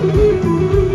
Música